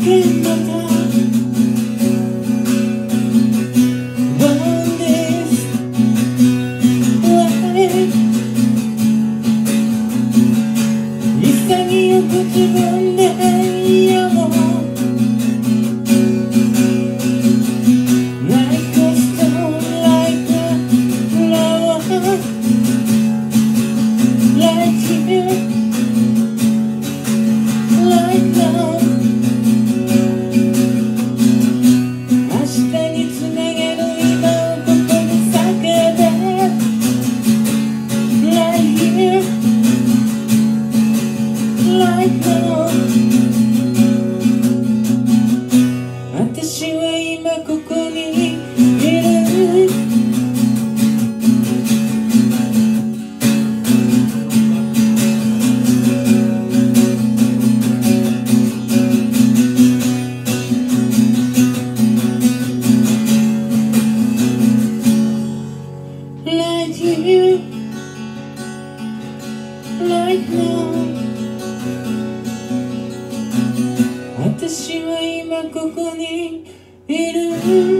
keep the ここにいる。